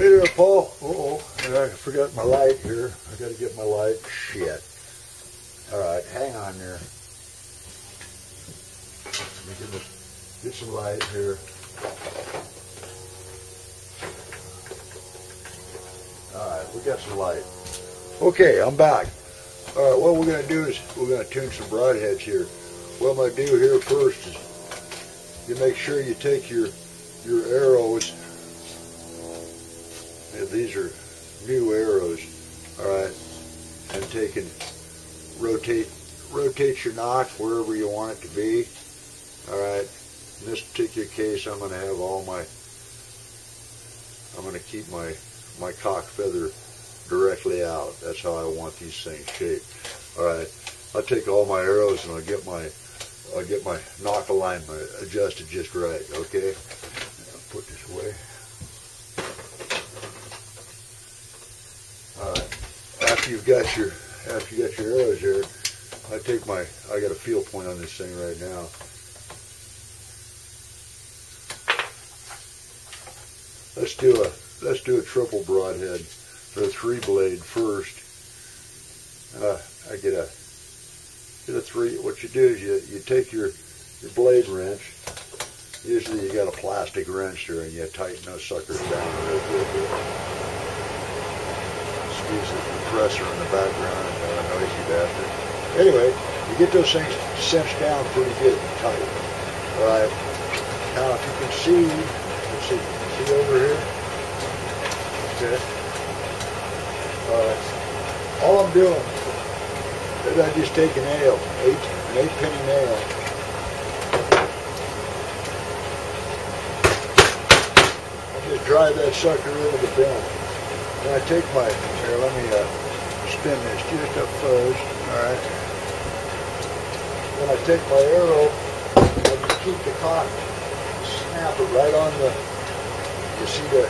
Hey there, Paul. Uh-oh, I forgot my light here. I gotta get my light. Shit. All right, hang on there. Let me get, this, get some light here. All right, we got some light. Okay, I'm back. All right, what we're gonna do is we're gonna tune some broadheads here. What I'm gonna do here first is you make sure you take your your arrows. These are new arrows, all right, and take and rotate rotate your nock wherever you want it to be. All right. In this particular case, I'm going to have all my. I'm going to keep my my cock feather directly out. That's how I want these things shaped. All right. I'll take all my arrows and I'll get my I'll get my nock alignment adjusted just right. Okay. I'll put this away. All right. You've got your after you got your arrows here, I take my I got a field point on this thing right now. Let's do a let's do a triple broadhead for a three blade first. Uh, I get a get a three. What you do is you you take your your blade wrench. Usually you got a plastic wrench there, and you tighten those suckers down good. The compressor in the background, uh, noisy bastard. Anyway, you get those things cinched down pretty good and tight. All right. Now, if you can see, let's see, see over here. Okay. All right. All I'm doing is I just take a nail, eight, an eight penny nail. Just drive that sucker into the bend. And I take my, here, let me uh, spin this just up fuzz, all right. Then I take my arrow, just keep the cock, snap it right on the, you see the,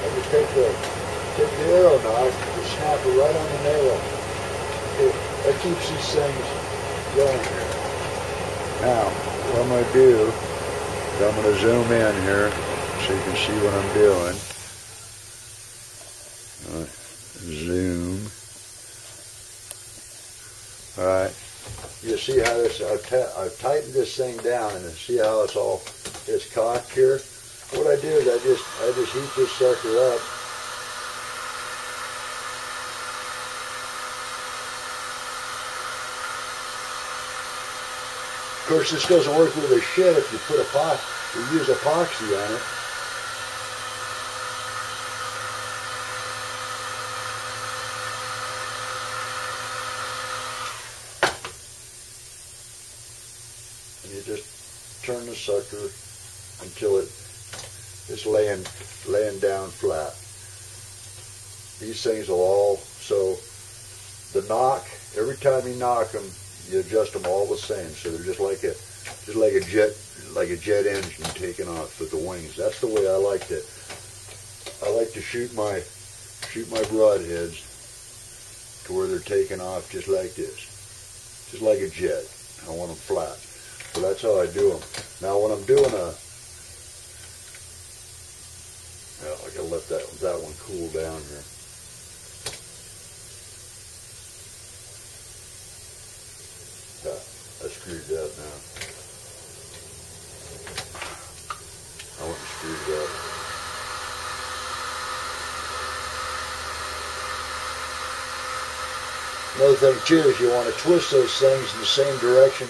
I just take the, take the arrow knob, and snap it right on the nail. It, that keeps these things going here. Now, what I'm going to do I'm going to zoom in here so you can see what I'm doing. All right, Zoom. All right. You see how this, I've, I've tightened this thing down and see how it's all, it's cocked here? What I do is I just, I just heat this sucker up. Of course, this doesn't work with a shit if you put epoxy, you use epoxy on it. Just turn the sucker until it is laying laying down flat. These things will all so the nock every time you nock them, you adjust them all the same. So they're just like a just like a jet like a jet engine taking off with the wings. That's the way I like to I like to shoot my shoot my broadheads to where they're taking off just like this, just like a jet. I want them flat. So that's how I do them. Now when I'm doing a well, I gotta let that that one cool down here. Yeah, I screwed that now. I went and screwed that. Another thing too is you want to twist those things in the same direction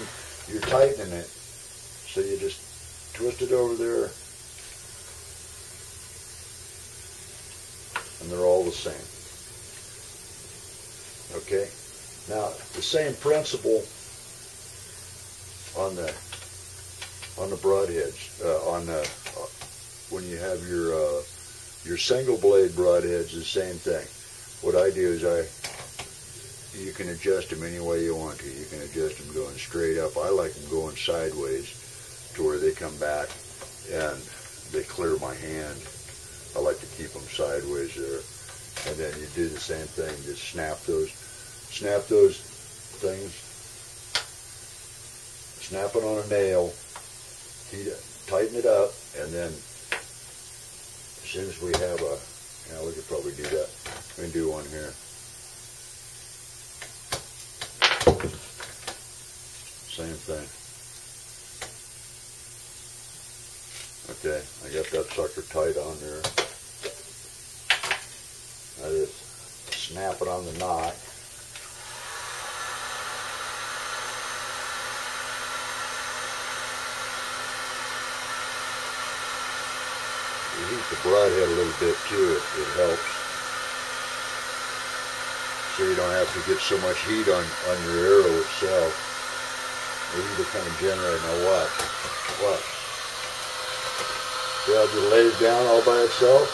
you're tightening it. So you just twist it over there and they're all the same. Okay? Now, the same principle on the on the broadheads, uh, on the, uh, when you have your uh, your single blade broadheads, the same thing. What I do is I you can adjust them any way you want to. You can adjust them going straight up. I like them going sideways to where they come back and they clear my hand. I like to keep them sideways there. And then you do the same thing. Just snap those, snap those things, snap it on a nail, heat it, tighten it up, and then as soon as we have a, yeah, we could probably do that. We can do one here. Same thing. Okay, I got that sucker tight on there. I just snap it on the knot. You heat the broadhead a little bit too, it, it helps. So you don't have to get so much heat on, on your arrow itself. Will kind of generate, now watch, watch. It just lays down all by itself?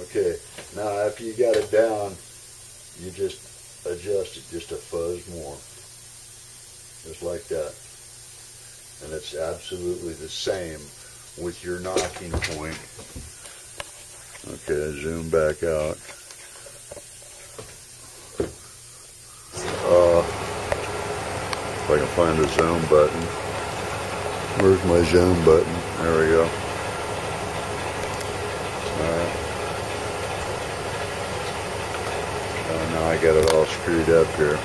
Okay, now after you got it down, you just adjust it just a fuzz more. Just like that. And it's absolutely the same with your nocking point. Okay, zoom back out. Uh, if I can find the zoom button. Where's my zoom button? There we go. Alright. Uh, now I got it all screwed up here.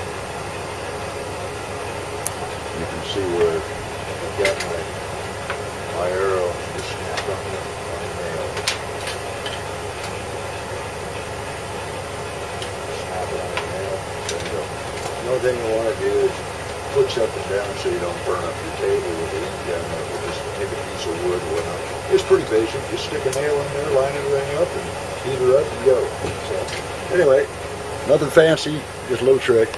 You can see where I've got my, my arrow just snapped on the, on the nail. Snap it on the nail. There you go. Another thing you want to do is up and down so you don't burn up your table with the ink down just take a piece of wood or whatnot. It's pretty basic. Just stick a nail in there, line everything up, and heat her up and go. So, anyway, nothing fancy, just a little trick.